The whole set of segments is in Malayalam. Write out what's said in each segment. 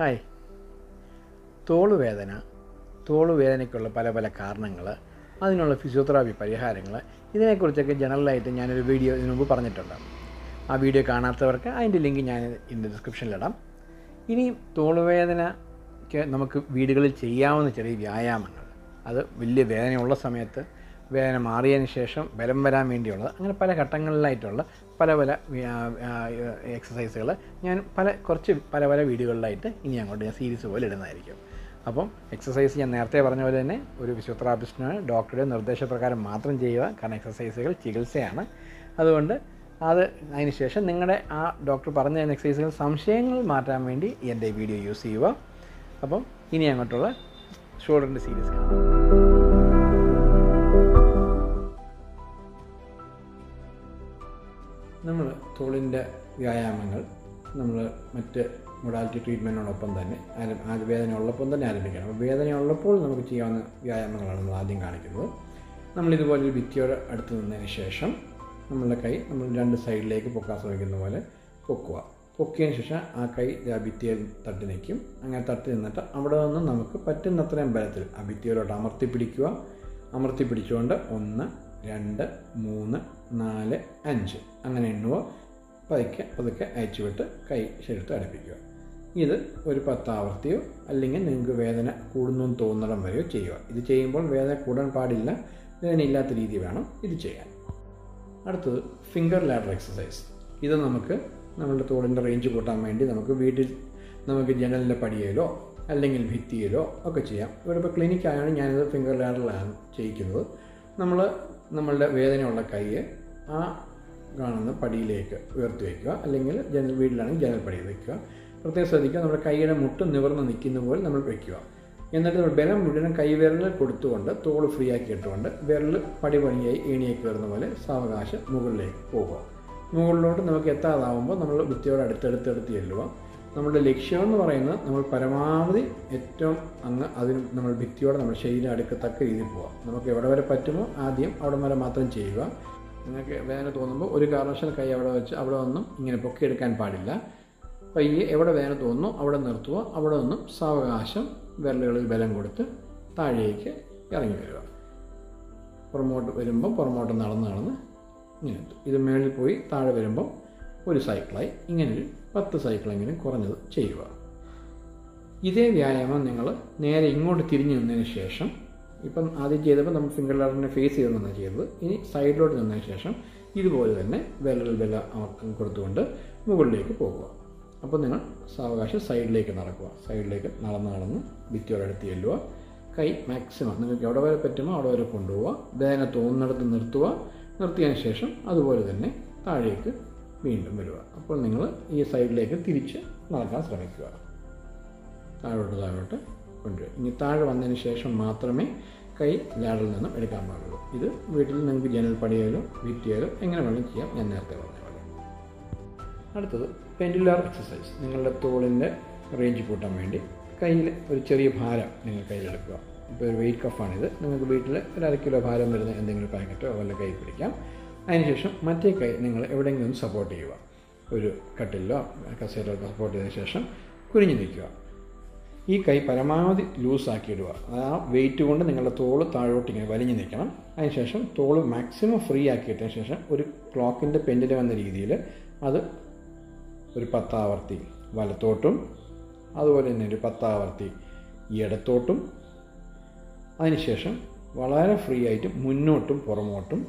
ഹായ്. തോളുവേദന. തോളുവേദനയ്ക്കുള്ള പല പല കാരണങ്ങൾ അതിനുള്ള ഫിസിയോതെറാപ്പി പരിഹാരങ്ങൾ ഇതിനെക്കുറിച്ചൊക്കെ ജനറലായിട്ട് ഞാനൊരു വീഡിയോ ഇതിനു മുമ്പ് പറഞ്ഞിട്ടുണ്ട്. ആ വീഡിയോ കാണാത്തവർക്ക് അതിന്റെ ലിങ്ക് ഞാൻ ഇതിന്റെ ഡിസ്ക്രിപ്ഷനിലിടാം. ഇനി തോളുവേദനയ്ക്ക് നമുക്ക് വീടുകളിൽ ചെയ്യാവുന്ന ചെറിയ വ്യായാമങ്ങൾ അത് വലിയ വേദനയുള്ള സമയത്ത് വേദന മാറിയതിന് ശേഷം ബലം വരാൻ വേണ്ടിയുള്ളത് അങ്ങനെ പല ഘട്ടങ്ങളിലായിട്ടുള്ള പല പല എക്സസൈസുകൾ ഞാൻ പല കുറച്ച് പല പല വീഡിയോകളിലായിട്ട് ഇനി അങ്ങോട്ട് ഞാൻ സീരീസ് പോലെ ഇടുന്നതായിരിക്കും. അപ്പം എക്സസൈസ് ഞാൻ നേരത്തെ പറഞ്ഞ പോലെ തന്നെ ഒരു ഫിസിയോതെറാപ്പിസ്റ്റിന് ഡോക്ടറുടെ നിർദ്ദേശപ്രകാരം മാത്രം ചെയ്യുക. കാരണം എക്സസൈസുകൾ ചികിത്സയാണ്. അതുകൊണ്ട് അത് അതിന് ശേഷം നിങ്ങളുടെ ആ ഡോക്ടർ പറഞ്ഞ എക്സസൈസുകൾ സംശയങ്ങൾ മാറ്റാൻ വേണ്ടി എന്റെ വീഡിയോ യൂസ് ചെയ്യുക. അപ്പം ഇനി അങ്ങോട്ടുള്ള ഷോൾഡറിന്റെ സീരീസ് കാണാം. തോളിന്റെ വ്യായാമങ്ങൾ നമ്മൾ മറ്റ് മൊഡാലിറ്റി ട്രീറ്റ്മെന്റിനോടൊപ്പം തന്നെ ആരം- വേദന ഉള്ളപ്പം തന്നെ ആരംഭിക്കണം. അപ്പോൾ വേദന ഉള്ളപ്പോൾ നമുക്ക് ചെയ്യാവുന്ന വ്യായാമങ്ങളാണ് നമ്മൾ ആദ്യം കാണിക്കുന്നത്. നമ്മളിതുപോലെ ഒരു ഭിത്തിയോട് അടുത്ത് നിന്നതിന് ശേഷം നമ്മളുടെ കൈ നമ്മൾ രണ്ട് സൈഡിലേക്ക് പൊക്കാൻ ശ്രമിക്കുന്ന പോലെ പൊക്കുക. പൊക്കിയതിന് ശേഷം ആ കൈ ആ ഭിത്തിയിൽ തട്ടി നിൽക്കും അങ്ങനെ തട്ടി നിന്നിട്ട് അവിടെ നിന്ന് നമുക്ക് പറ്റുന്നത്രയും ബലത്തിൽ ആ ഭിത്തിയോട് അമർത്തി പിടിക്കുക. അമർത്തി പിടിച്ചുകൊണ്ട് ഒന്ന് രണ്ട് മൂന്ന് നാല് അഞ്ച്. അങ്ങനെ എണ്ണുക. പതുക്കെ പതുക്കെ അയച്ചു വിട്ട് കൈ ശരിത്ത് അടുപ്പിക്കുക. ഇത് ഒരു പത്താവർത്തിയോ അല്ലെങ്കിൽ നിങ്ങൾക്ക് വേദന കൂടുന്നു തോന്നണം വരെയോ ചെയ്യുക. ഇത് ചെയ്യുമ്പോൾ വേദന കൂടാൻ പാടില്ല. വേദന ഇല്ലാത്ത രീതി വേണം ഇത് ചെയ്യാൻ. അടുത്തത് ഫിംഗർ ലാഡർ എക്സസൈസ് ഇത് നമുക്ക് നമ്മളുടെ തോളിന്റെ റേഞ്ച് കൂട്ടാൻ വേണ്ടി നമുക്ക് വീട്ടിൽ നമുക്ക് ജനലിന്റെ പടിയിലോ അല്ലെങ്കിൽ ഭിത്തിയിലോ ഒക്കെ ചെയ്യാം. ഇവിടെ ഇപ്പോൾ ക്ലിനിക്ക് ആയാണ് ഞാനിത് ഫിംഗർ ലാഡറിലാണ് ചെയ്യിക്കുന്നത്. നമ്മൾ നമ്മളുടെ വേദനയുള്ള കൈയെ ആ കാണുന്ന പടിയിലേക്ക് ഉയർത്തി വയ്ക്കുക. അല്ലെങ്കിൽ ജനൽ വീട്ടിലാണെങ്കിൽ ജനൽ പടിയിൽ വയ്ക്കുക. പ്രത്യേകം ശ്രദ്ധിക്കുക നമ്മുടെ കൈയുടെ മുട്ട് നിവർന്ന് നിൽക്കുന്ന പോലെ നമ്മൾ വയ്ക്കുക. എന്നിട്ട് നമ്മൾ ബലം മുഴുവൻ കൈവിരലിൽ കൊടുത്തുകൊണ്ട് തോൾ ഫ്രീ ആക്കി ഇട്ടുകൊണ്ട് വിരൽ പടി പണിയായി ഏണിയെ കയറുന്ന പോലെ സാവകാശം മുകളിലേക്ക് പോകുക മുകളിലോട്ട് നമുക്ക് എത്താതാവുമ്പോൾ നമ്മൾ ഭിത്തിയോട് അടുത്തടുത്തടുത്ത് ചെല്ലുക. നമ്മുടെ ലക്ഷ്യം എന്ന് പറയുന്നത് നമ്മൾ പരമാവധി ഏറ്റവും അങ്ങ് അതിന് നമ്മൾ ഭിത്തിയോടെ നമ്മുടെ ശരീരം അടുക്കത്തക്ക രീതിയിൽ പോവുക. നമുക്ക് എവിടെ വരെ പറ്റുമോ ആദ്യം അവിടെ വരെ മാത്രം ചെയ്യുക. നിങ്ങൾക്ക് വേദന തോന്നുമ്പോൾ ഒരു കാരണവശാൽ കൈ അവിടെ വെച്ച് അവിടെ ഒന്നും ഇങ്ങനെ പൊക്കിയെടുക്കാൻ പാടില്ല. പയ്യെ എവിടെ വേദന തോന്നുന്നു അവിടെ നിർത്തുക അവിടെ ഒന്നും സാവകാശം വിരലുകളിൽ ബലം കൊടുത്ത് താഴേക്ക് ഇറങ്ങി വരിക. പുറമോട്ട് വരുമ്പോൾ പുറമോട്ട് നടന്ന് നടന്ന് ഇങ്ങനെ ഇത് മേളിൽ പോയി താഴെ വരുമ്പോൾ ഒരു സൈക്കിളായി ഇങ്ങനെ ഒരു പത്ത് സൈക്കിളെങ്കിലും കുറഞ്ഞത് ചെയ്യുക. ഇതേ വ്യായാമം നിങ്ങൾ നേരെ ഇങ്ങോട്ട് തിരിഞ്ഞു നിന്നതിന് ശേഷം ഇപ്പം ആദ്യം ചെയ്തപ്പോൾ നമ്മൾ ഫിംഗർ ലാറിനെ ഫേസ് ചെയ്ത് നിന്നാണ് ചെയ്തത് ഇനി സൈഡിലോട്ട് നിന്നതിന് ശേഷം ഇതുപോലെ തന്നെ വില വില കൊടുത്തുകൊണ്ട് മുകളിലേക്ക് പോകുക. അപ്പോൾ നിങ്ങൾ സാവകാശം സൈഡിലേക്ക് നടക്കുക. സൈഡിലേക്ക് നടന്ന് നടന്ന് ഭിത്തിയോടടുത്ത് ചെല്ലുക. കൈ മാക്സിമം നിങ്ങൾക്ക് എവിടെ വരെ പറ്റുമോ അവിടെ വരെ കൊണ്ടുപോവുക. വേദന തോന്നുന്നിടത്ത് നിർത്തുക. നിർത്തിയതിന് ശേഷം അതുപോലെ തന്നെ താഴേക്ക് വീണ്ടും വരിക. അപ്പോൾ നിങ്ങൾ ഈ സൈഡിലേക്ക് തിരിച്ച് നടക്കാൻ ശ്രമിക്കുക. താഴോട്ട് താഴോട്ട്. കൊണ്ടുവരിക ഇനി താഴെ വന്നതിന് ശേഷം മാത്രമേ കൈ ലാഡറിൽ നിന്നും എടുക്കാൻ പാടുള്ളൂ. ഇത് വീട്ടിൽ നിങ്ങൾക്ക് ജനൽ പണിയാലും ഭിത്തിയാലോ എങ്ങനെ വേണം ചെയ്യാം. ഞാൻ നേരത്തെ പറഞ്ഞ അടുത്തത് പെൻഡുലാർ എക്സസൈസ് നിങ്ങളുടെ തോളിന്റെ റേഞ്ച് കൂട്ടാൻ വേണ്ടി കയ്യിൽ ഒരു ചെറിയ ഭാരം നിങ്ങൾ കയ്യിലെടുക്കുക. ഇപ്പോൾ ഒരു വെയിറ്റ് കഫാണിത് നിങ്ങൾക്ക് വീട്ടിൽ ഒരു അര കിലോ ഭാരം വരുന്ന എന്തെങ്കിലും പാക്കറ്റോ വല്ല കൈ പിടിക്കാം. അതിനുശേഷം മറ്റേ കൈ നിങ്ങൾ എവിടെയെങ്കിലും സപ്പോർട്ട് ചെയ്യുക. ഒരു കട്ടിലോ കസേരയിലോ സപ്പോർട്ട് ചെയ്തതിന് ശേഷം കുനിഞ്ഞു നിൽക്കുക. ഈ കൈ പരമാവധി ലൂസാക്കി ഇടുക ആ വെയിറ്റ് കൊണ്ട് നിങ്ങളുടെ തോൾ താഴോട്ട് ഇങ്ങനെ വലിഞ്ഞു നിൽക്കണം. അതിനുശേഷം തോൾ മാക്സിമം ഫ്രീ ആക്കിയിട്ടതിന് ശേഷം ഒരു ക്ലോക്കിന്റെ പെൻഡിൽ വന്ന രീതിയിൽ അത് ഒരു പത്താവർത്തി വലത്തോട്ടും അതുപോലെ തന്നെ ഒരു പത്താവർത്തി ഇടത്തോട്ടും. അതിനുശേഷം വളരെ ഫ്രീ ആയിട്ട് മുന്നോട്ടും പുറമോട്ടും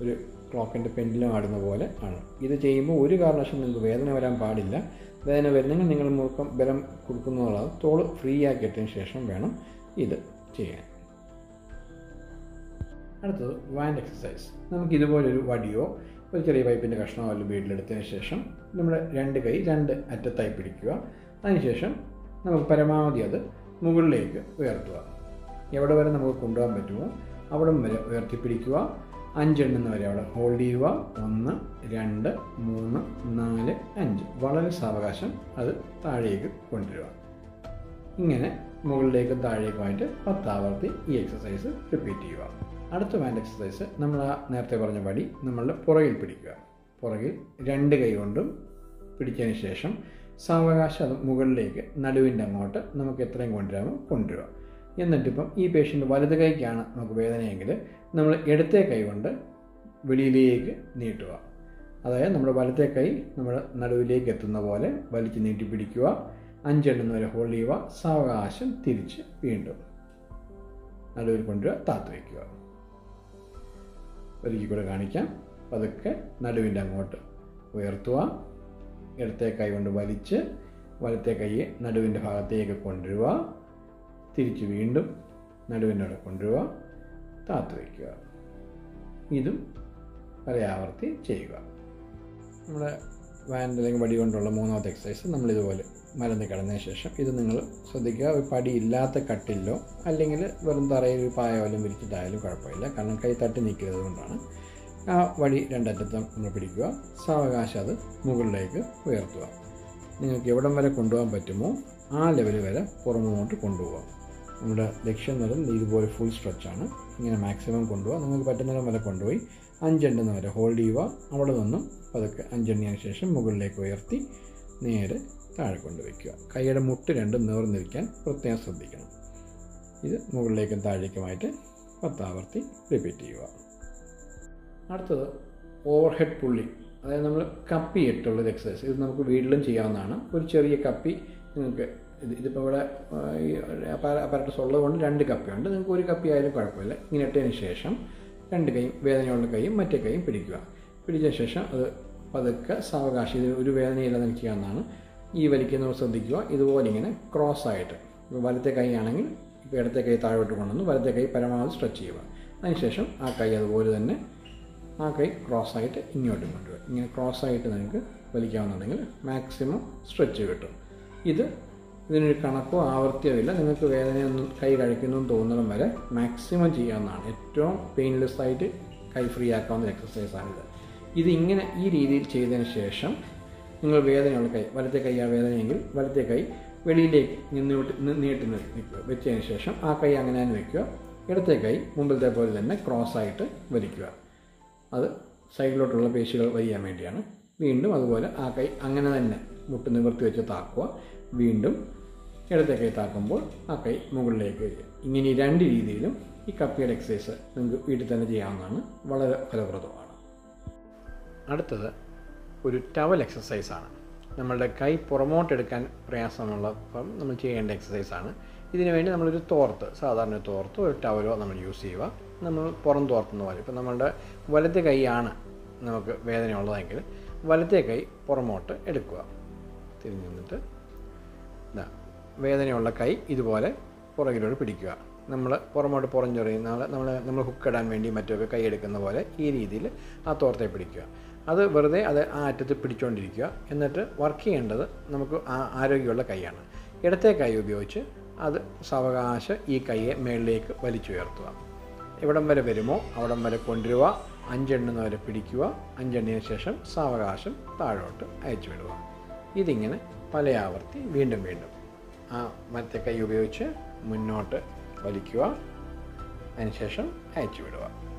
ഒരു ക്ലോക്കിന്റെ പെൻഡിലും ആടുന്ന പോലെ ആണ്. ഇത് ചെയ്യുമ്പോൾ ഒരു കാരണവശാലും നിങ്ങൾക്ക് വേദന വരാൻ പാടില്ല. വേദന വരുന്നെങ്കിൽ നിങ്ങൾ മുറുക്കം ബലം കൊടുക്കുന്നതാണ് തോൾ ഫ്രീ ആക്കിയിട്ടതിന് ശേഷം വേണം ഇത് ചെയ്യാൻ. അടുത്തത് വാൻഡ് എക്സസൈസ് നമുക്ക് ഇതുപോലൊരു വടിയോ ഒരു ചെറിയ പൈപ്പിന്റെ കഷ്ണമോ അല്ലെങ്കിൽ വീട്ടിലെടുത്തതിന് ശേഷം നമ്മുടെ രണ്ട് കൈ രണ്ട് അറ്റത്തായി പിടിക്കുക. അതിനുശേഷം നമുക്ക് പരമാവധി അത് മുകളിലേക്ക് ഉയർത്തുക. എവിടെ വരെ നമുക്ക് കൊണ്ടുപോകാൻ പറ്റുമോ അവിടം വരെ ഉയർത്തിപ്പിടിക്കുക. അഞ്ചെണ്ണുന്ന വരെ അവിടെ ഹോൾഡ് ചെയ്യുക. ഒന്ന് രണ്ട് മൂന്ന് നാല് അഞ്ച്. വളരെ സാവകാശം അത് താഴേക്ക് കൊണ്ടുവരിക. ഇങ്ങനെ മുകളിലേക്കും താഴേക്കുമായിട്ട് പത്താവർത്തി ഈ എക്സസൈസ് റിപ്പീറ്റ് ചെയ്യുക. അടുത്ത ബാൻഡ് എക്സസൈസ് നമ്മൾ ആ നേരത്തെ പറഞ്ഞ പടി നമ്മളുടെ പുറകിൽ പിടിക്കുക. പുറകിൽ രണ്ട് കൈ കൊണ്ടും പിടിച്ചതിന് ശേഷം സാവകാശം അത് മുകളിലേക്ക് നടുവിന്റെ അങ്ങോട്ട് നമുക്ക് എത്രയും കൊണ്ടുവരാമോ കൊണ്ടുവരിക. എന്നിട്ടിപ്പം ഈ പേഷ്യന്റ് വലത് കൈക്കാണ് നമുക്ക് വേദനയെങ്കിൽ നമ്മൾ ഇടത്തെ കൈ കൊണ്ട് വെളിയിലേക്ക് നീട്ടുക. അതായത് നമ്മുടെ വലത്തെ കൈ നമ്മൾ നടുവിലേക്ക് എത്തുന്ന പോലെ വലിച്ച് നീട്ടി പിടിക്കുക. അഞ്ചെണ്ണം വരെ ഹോൾഡ് ചെയ്യുക. സാവകാശം തിരിച്ച് വീണ്ടും നടുവിൽ കൊണ്ടുവരിക താത്ത് വയ്ക്കുക. ഒരിക്കൽ കൂടെ കാണിക്കാം. പതുക്കെ നടുവിന്റെ അങ്ങോട്ട് ഉയർത്തുക. ഇടത്തെ കൈ കൊണ്ട് വലിച്ച് വലത്തെ കൈ നടുവിന്റെ ഭാഗത്തേക്ക് കൊണ്ടുവരിക. തിരിച്ച് വീണ്ടും നടുവിന്റെ അവിടെ കൊണ്ടുവരിക താത്തു വയ്ക്കുക. ഇതും പലയാവർത്തി ചെയ്യുക. നമ്മുടെ വാൻ അല്ലെങ്കിൽ വടി കൊണ്ടുള്ള മൂന്നാമത്തെ എക്സസൈസ് നമ്മളിതുപോലെ മരുന്ന് കിടന്നതിന് ശേഷം ഇത് നിങ്ങൾ ശ്രദ്ധിക്കുക. ഒരു ഇല്ലാത്ത കട്ടിലോ അല്ലെങ്കിൽ വെറും തറയിൽ ഒരു പായ വല്ലതും വിരിച്ചിട്ടായാലും കുഴപ്പമില്ല. കാരണം കൈ തട്ടി നിൽക്കുന്നത് കൊണ്ടാണ്. ആ വടി രണ്ടറ്റത്തും നമ്മൾ പിടിക്കുക. സാവകാശം അത് മുകളിലേക്ക് ഉയർത്തുക. നിങ്ങൾക്ക് എവിടം വരെ കൊണ്ടുപോകാൻ പറ്റുമോ ആ ലെവൽ വരെ പുറമോട്ട് കൊണ്ടുപോകാം. നമ്മുടെ ലക്ഷ്യം എന്ന് പറയുന്നത് ഇതുപോലെ ഫുൾ സ്ട്രെച്ചാണ് ഇങ്ങനെ മാക്സിമം കൊണ്ടുപോകാം. നിങ്ങൾക്ക് പറ്റുന്നിടം വരെ കൊണ്ടുപോയി. അഞ്ചെണ്ണം വരെ ഹോൾഡ് ചെയ്യുക. അവിടെ നിന്നും പതുക്കെ അഞ്ചെണ്ണിയതിന് ശേഷം മുകളിലേക്ക് ഉയർത്തി നേരെ താഴെ കൊണ്ടുവയ്ക്കുക. കൈയുടെ മുട്ട് രണ്ടും നേർന്നിരിക്കാൻ പ്രത്യേകം ശ്രദ്ധിക്കണം. ഇത് മുകളിലേക്കും താഴേക്കുമായിട്ട് പത്താവർത്തി റിപ്പീറ്റ് ചെയ്യുക. അടുത്തത് ഓവർഹെഡ് പുള്ളി അതായത് നമ്മൾ കപ്പി ഇട്ടുള്ളൊരു എക്സസൈസ് ഇത് നമുക്ക് വീട്ടിലും ചെയ്യാവുന്നതാണ്. ഒരു ചെറിയ കപ്പി നിങ്ങൾക്ക് ഇത് ഇതിപ്പോൾ ഇവിടെ ഈ അപ്പാരറ്റസ് ഉള്ളതുകൊണ്ട് രണ്ട് കപ്പിയുണ്ട്. നിങ്ങൾക്ക് ഒരു കപ്പി ആയാലും കുഴപ്പമില്ല. ഇങ്ങനെ ഇട്ടതിന് ശേഷം രണ്ട് കൈയും വേദനയുള്ള കൈയും മറ്റേ കൈയും പിടിക്കുക. പിടിച്ച ശേഷം അത് പതുക്കെ സാവകാശം ഇത് ഒരു വേദനയില്ലാതെ നിൽക്കുകയെന്നാണ് ഈ വലിക്കുന്നവർ ശ്രദ്ധിക്കുക. ഇതുപോലെ ഇങ്ങനെ ക്രോസ് ആയിട്ട്. വലത്തെ കൈ ആണെങ്കിൽ ഇപ്പോൾ ഇടത്തെ കൈ താഴോട്ട് കൊണ്ടുവന്ന് വലത്തെ കൈ പരമാവധി സ്ട്രെച്ച് ചെയ്യുക. അതിനുശേഷം ആ കൈ അതുപോലെ തന്നെ ആ കൈ ക്രോസ് ആയിട്ട് ഇങ്ങോട്ടും കൊണ്ടുവരും ഇങ്ങനെ ക്രോസ് ആയിട്ട് നിങ്ങൾക്ക് വലിക്കാവുന്നുണ്ടെങ്കിൽ മാക്സിമം സ്ട്രെച്ച് കിട്ടും. ഇത് ഇതിനൊരു കണക്കോ ആവർത്തിയോ ഇല്ല. നിങ്ങൾക്ക് വേദനയൊന്നും കൈ കഴിക്കുന്നു തോന്നണം വരെ മാക്സിമം ചെയ്യാവുന്നതാണ്. ഏറ്റവും പെയിൻലെസ് ആയിട്ട് കൈ ഫ്രീ ആക്കാവുന്ന എക്സസൈസാണിത് ഇത്. ഇങ്ങനെ ഈ രീതിയിൽ ചെയ്തതിന് ശേഷം നിങ്ങൾ വേദനയുള്ള കൈ വലത്തെ കൈ ആ വേദനയെങ്കിൽ വലത്തെ കൈ വെളിയിലേക്ക് നിന്ന് നീട്ടി നിൽക്കുക. വെച്ചതിന് ശേഷം ആ കൈ അങ്ങനെ തന്നെ വയ്ക്കുക ഇടത്തെ കൈ മുമ്പിലത്തെ പോലെ തന്നെ ക്രോസ് ആയിട്ട് വലിക്കുക. അത് സൈഡിലോട്ടുള്ള പേശികൾ വരിയാൻ വേണ്ടിയാണ്. വീണ്ടും അതുപോലെ ആ കൈ അങ്ങനെ തന്നെ മുട്ട് നിവർത്തി വെച്ച് താക്കുക. വീണ്ടും ഇടത്തെ കൈ താക്കുമ്പോൾ ആ കൈ മുകളിലേക്ക് വരിക. ഇങ്ങനെ രണ്ട് രീതിയിലും ഈ കപ്പിയുടെ എക്സസൈസ് നിങ്ങൾക്ക് വീട്ടിൽ തന്നെ ചെയ്യാവുന്നതാണ്. വളരെ ഫലപ്രദമാണ്. അടുത്തത് ഒരു ടവൽ എക്സസൈസാണ് നമ്മളുടെ കൈ പുറമോട്ടെടുക്കാൻ പ്രയാസമുള്ളപ്പം നമ്മൾ ചെയ്യേണ്ട എക്സസൈസാണ് ഇതിനുവേണ്ടി നമ്മളൊരു തോർത്ത് സാധാരണ തോർത്ത് ഒരു ടവലോ നമ്മൾ യൂസ് ചെയ്യുക. നമ്മൾ പുറം തോർത്തുന്ന പോലെ. ഇപ്പം നമ്മളുടെ വലത്തെ കൈയാണ് നമുക്ക് വേദനയുള്ളതെങ്കിൽ വലത്തെ കൈ പുറമോട്ട് എടുക്കുക. തിരിഞ്ഞു നിന്നിട്ട് ഇതാ വേദനയുള്ള കൈ ഇതുപോലെ പുറകിലോട്ട് പിടിക്കുക. നമ്മൾ പുറമോട്ട് പുറഞ്ഞെറിയുന്ന നമ്മൾ നമ്മൾ ഹുക്ക് ഇടാൻ വേണ്ടി മറ്റൊക്കെ കൈ എടുക്കുന്ന പോലെ ഈ രീതിയിൽ ആ തോർത്തെ പിടിക്കുക. അത് വെറുതെ അത് ആ അറ്റത്ത് പിടിച്ചുകൊണ്ടിരിക്കുക എന്നിട്ട് വർക്ക് ചെയ്യേണ്ടത് നമുക്ക് ആ ആരോഗ്യമുള്ള കൈയാണ്. ഇടത്തെ കൈ ഉപയോഗിച്ച് അത് സാവകാശം ഈ കൈയെ മേളിലേക്ക് വലിച്ചുയർത്തുക. എവിടം വരെ വരുമോ അവിടം വരെ കൊണ്ടുവരിക. അഞ്ചെണ്ണുന്ന വരെ പിടിക്കുക. അഞ്ചെണ്ണിന് ശേഷം സാവകാശം താഴോട്ട് അയച്ചു വിടുക ഇതിങ്ങനെ പല ആവർത്തി വീണ്ടും വീണ്ടും. ആ മറ്റേ കൈ ഉപയോഗിച്ച് മുന്നോട്ട് വലിക്കുക. അതിനുശേഷം അയച്ചു വിടുക